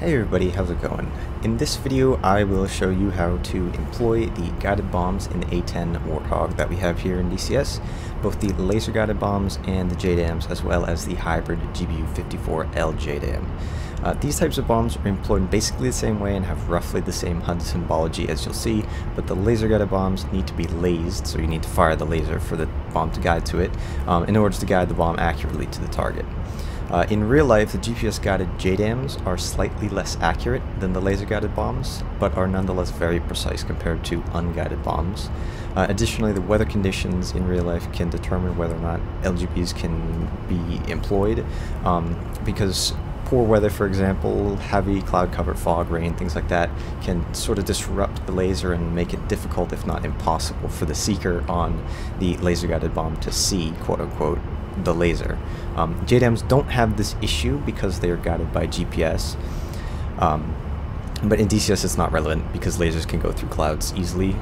Hey everybody, how's it going? In this video I will show you how to employ the guided bombs in the A10 Warthog that we have here in DCS, both the laser guided bombs and the JDAMs as well as the hybrid GBU-54L JDAM. Uh, these types of bombs are employed in basically the same way and have roughly the same HUD symbology as you'll see, but the laser guided bombs need to be lased, so you need to fire the laser for the bomb to guide to it, um, in order to guide the bomb accurately to the target. Uh, in real life, the GPS-guided JDAMs are slightly less accurate than the laser-guided bombs, but are nonetheless very precise compared to unguided bombs. Uh, additionally, the weather conditions in real life can determine whether or not LGBs can be employed, um, because poor weather, for example, heavy cloud-covered fog, rain, things like that, can sort of disrupt the laser and make it difficult, if not impossible, for the seeker on the laser-guided bomb to see, quote-unquote, the laser. Um, JDAMs don't have this issue because they are guided by GPS. Um, but in DCS it's not relevant because lasers can go through clouds easily.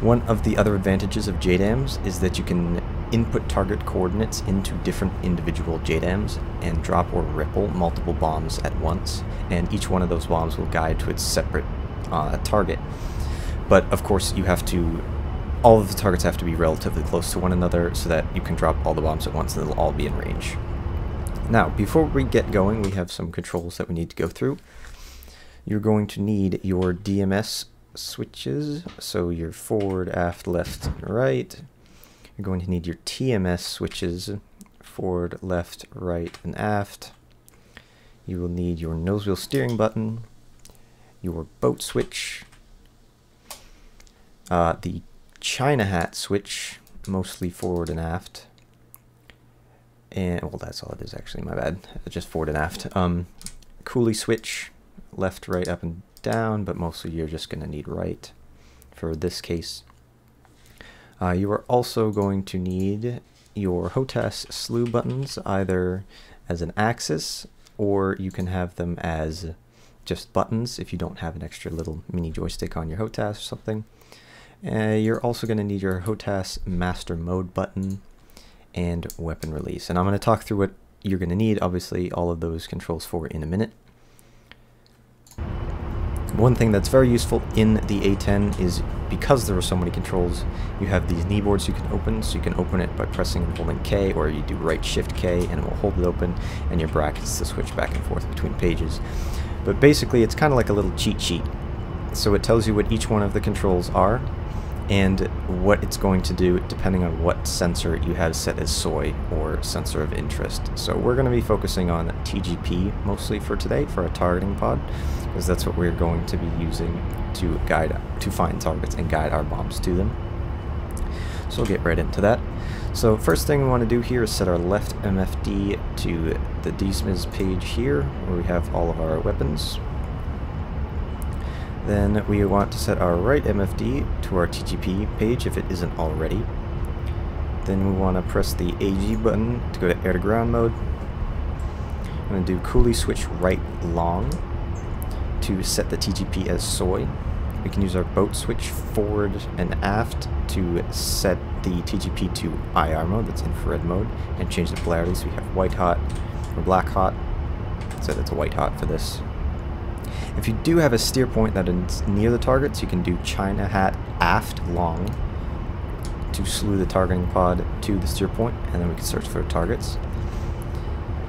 One of the other advantages of JDAMs is that you can input target coordinates into different individual JDAMs and drop or ripple multiple bombs at once, and each one of those bombs will guide to its separate uh, target. But of course you have to all of the targets have to be relatively close to one another so that you can drop all the bombs at once and they'll all be in range. Now, before we get going, we have some controls that we need to go through. You're going to need your DMS switches, so your forward, aft, left, and right. You're going to need your TMS switches, forward, left, right, and aft. You will need your nose wheel steering button, your boat switch, uh, the China hat switch, mostly forward and aft. And, well, that's all it is actually, my bad. Just forward and aft. Um, Coolie switch, left, right, up, and down, but mostly you're just going to need right for this case. Uh, you are also going to need your HOTAS slew buttons, either as an axis, or you can have them as just buttons if you don't have an extra little mini joystick on your HOTAS or something. Uh, you're also going to need your HOTAS master mode button and weapon release. And I'm going to talk through what you're going to need, obviously, all of those controls for in a minute. One thing that's very useful in the A10 is because there are so many controls, you have these knee boards you can open, so you can open it by pressing and holding K, or you do right shift K and it will hold it open, and your brackets to switch back and forth between pages. But basically it's kind of like a little cheat sheet. So it tells you what each one of the controls are, and what it's going to do depending on what sensor you have set as SOI or sensor of interest. So we're going to be focusing on TGP mostly for today for a targeting pod because that's what we're going to be using to guide to find targets and guide our bombs to them. So we'll get right into that. So first thing we want to do here is set our left MFD to the DSMS page here where we have all of our weapons. Then we want to set our right MFD to our TGP page if it isn't already. Then we want to press the AG button to go to air to ground mode. I'm going to do coolie switch right long to set the TGP as SOI. We can use our boat switch forward and aft to set the TGP to IR mode, that's infrared mode, and change the polarity so we have white hot or black hot. So that's a white hot for this. If you do have a steer point that is near the targets, you can do China hat aft long to slew the targeting pod to the steer point, and then we can search for targets.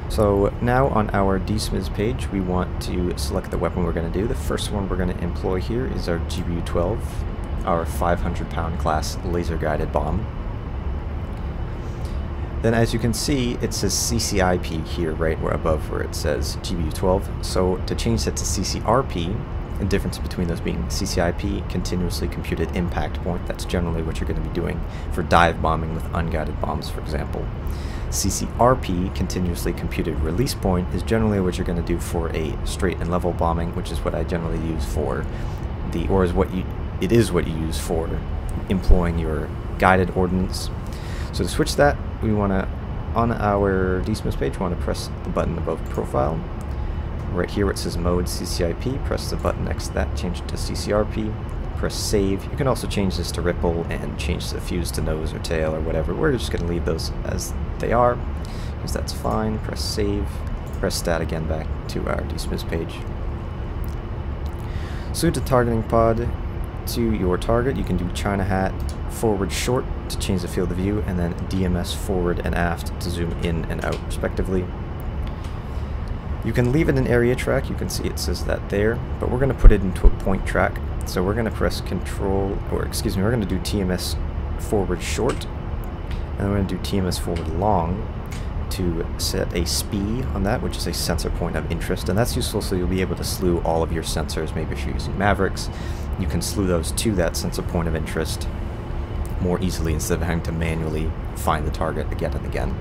So now on our DSMS page, we want to select the weapon we're going to do. The first one we're going to employ here is our GBU-12, our 500 pound class laser guided bomb. Then as you can see, it says CCIP here, right where above where it says GBU12. So to change that to CCRP, the difference between those being CCIP, continuously computed impact point, that's generally what you're going to be doing for dive bombing with unguided bombs, for example. CCRP, continuously computed release point, is generally what you're going to do for a straight and level bombing, which is what I generally use for the, or is what you, it is what you use for employing your guided ordnance. So to switch that, we want to, on our DSMS page, want to press the button above profile. Right here it says mode CCIP, press the button next to that, change it to CCRP, press save. You can also change this to ripple and change the fuse to nose or tail or whatever. We're just going to leave those as they are, because that's fine. Press save, press stat again back to our DSMS page. Salute the targeting pod to your target. You can do China hat forward short to change the field of view, and then DMS forward and aft to zoom in and out respectively. You can leave it an area track, you can see it says that there, but we're going to put it into a point track. So we're going to press control, or excuse me, we're going to do TMS forward short, and we're going to do TMS forward long to set a SPI on that, which is a sensor point of interest, and that's useful so you'll be able to slew all of your sensors, maybe if you're using Mavericks, you can slew those to that sensor point of interest more easily instead of having to manually find the target again and again.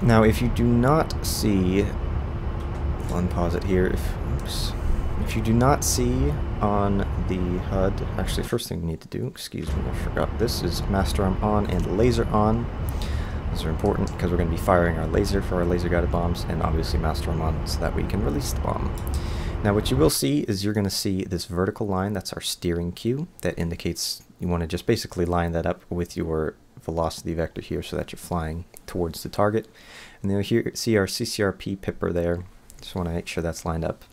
Now, if you do not see, I'll unpause it here. If, oops, if you do not see on the HUD, actually, first thing we need to do, excuse me, I forgot this, is master arm on and laser on. These are important because we're going to be firing our laser for our laser guided bombs, and obviously master arm on so that we can release the bomb. Now what you will see is you're going to see this vertical line, that's our steering cue, that indicates you want to just basically line that up with your velocity vector here so that you're flying towards the target. And then you'll here see our CCRP pipper there, just want to make sure that's lined up.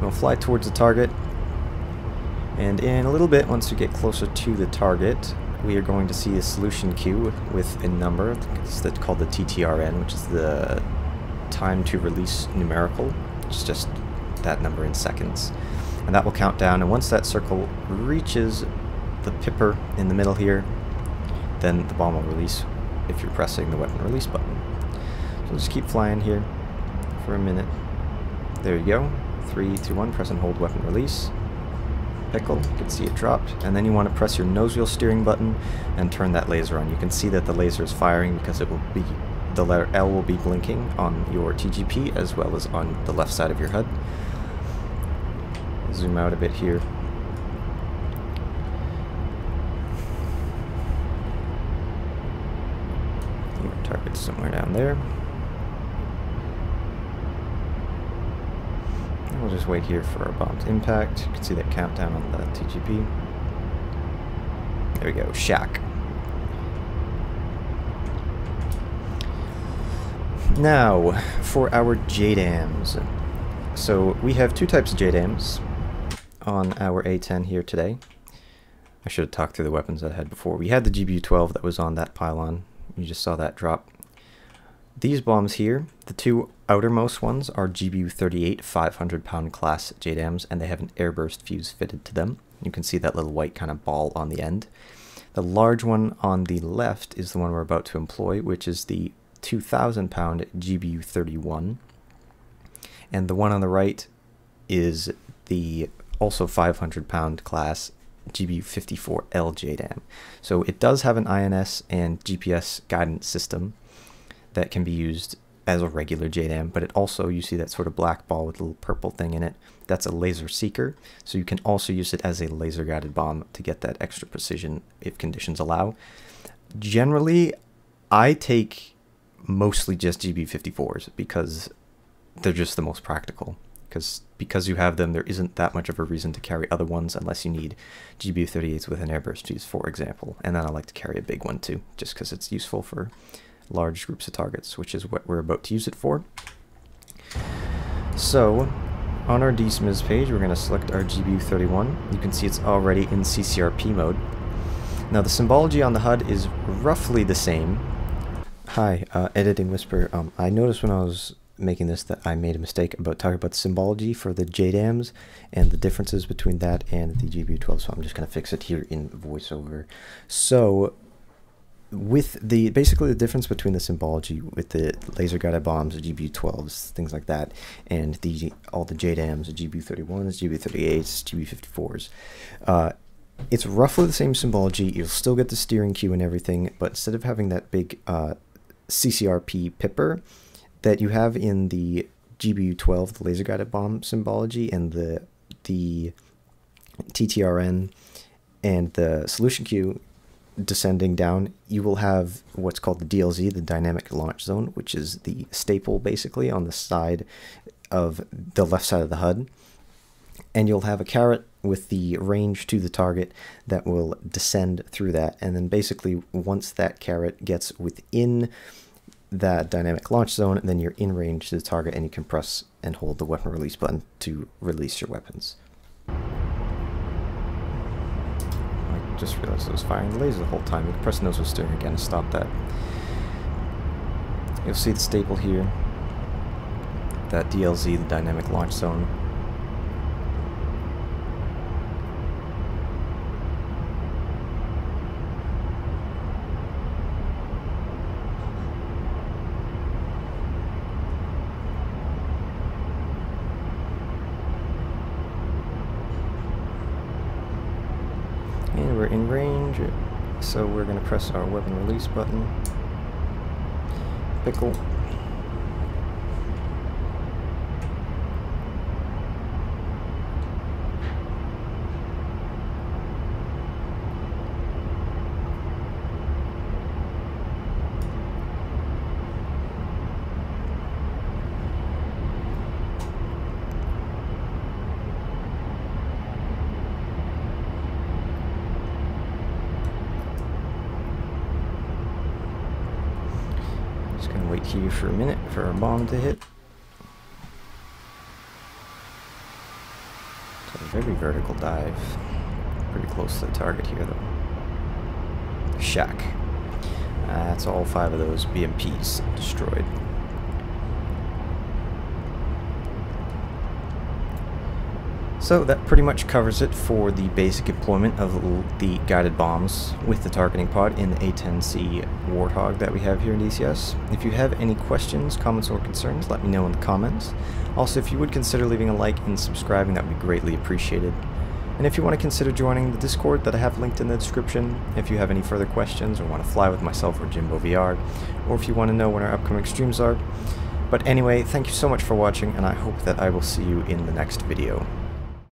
We'll fly towards the target, and in a little bit, once we get closer to the target, we are going to see a solution cue with a number, it's called the TTRN, which is the time to release numerical it's just that number in seconds. And that will count down, and once that circle reaches the pipper in the middle here, then the bomb will release if you're pressing the weapon release button. So just keep flying here for a minute. There you go. Three, two, one, press and hold weapon release. Pickle, you can see it dropped. And then you want to press your nose wheel steering button and turn that laser on. You can see that the laser is firing because it will be the letter L will be blinking on your TGP as well as on the left side of your HUD. Zoom out a bit here. Your target's somewhere down there. And we'll just wait here for our bomb's impact. You can see that countdown on the TGP. There we go, Shack. Now, for our JDAMs. So, we have two types of JDAMs on our A10 here today. I should have talked through the weapons I had before. We had the GBU-12 that was on that pylon. You just saw that drop. These bombs here, the two outermost ones are GBU-38 500-pound class JDAMs, and they have an airburst fuse fitted to them. You can see that little white kind of ball on the end. The large one on the left is the one we're about to employ, which is the 2,000 pound GBU 31. And the one on the right is the also 500 pound class GB54L JDAM. So it does have an INS and GPS guidance system that can be used as a regular JDAM, but it also, you see that sort of black ball with a little purple thing in it, that's a laser seeker. So you can also use it as a laser guided bomb to get that extra precision if conditions allow. Generally, I take mostly just GB54s because they're just the most practical. Because because you have them, there isn't that much of a reason to carry other ones unless you need GBU-38s with an airburst fuse, for example. And then I like to carry a big one too, just because it's useful for large groups of targets, which is what we're about to use it for. So, on our DSMS page, we're going to select our GBU-31. You can see it's already in CCRP mode. Now the symbology on the HUD is roughly the same, Hi, uh, Editing Whisper. Um, I noticed when I was making this that I made a mistake about talking about the symbology for the JDAMs and the differences between that and the GBU12, so I'm just going to fix it here in VoiceOver. So, with the basically the difference between the symbology with the laser guided bombs, the GBU12s, things like that, and the all the JDAMs, the GBU31s, GBU38s, GBU54s, uh, it's roughly the same symbology. You'll still get the steering cue and everything, but instead of having that big uh, CCRP pipper that you have in the GBU-12, the laser guided bomb symbology, and the the TTRN and the solution cue descending down, you will have what's called the DLZ, the dynamic launch zone, which is the staple basically on the side of the left side of the HUD. And you'll have a caret with the range to the target that will descend through that. And then basically once that caret gets within that dynamic launch zone, and then you're in range to the target, and you can press and hold the weapon release button to release your weapons. I just realized I was firing the laser the whole time. You can press nose wheel steering again to stop that. You'll see the staple here, that DLZ, the dynamic launch zone. And we're in range, so we're going to press our weapon release button. Pickle. Wait for a minute for our bomb to hit. A very vertical dive. Pretty close to the target here though. Shack. Uh, that's all five of those BMPs destroyed. So that pretty much covers it for the basic employment of the guided bombs with the targeting pod in the A10C Warthog that we have here in DCS. If you have any questions, comments, or concerns, let me know in the comments. Also, if you would consider leaving a like and subscribing, that would be greatly appreciated. And if you want to consider joining the Discord that I have linked in the description, if you have any further questions or want to fly with myself or JimboVR, or if you want to know when our upcoming streams are. But anyway, thank you so much for watching, and I hope that I will see you in the next video.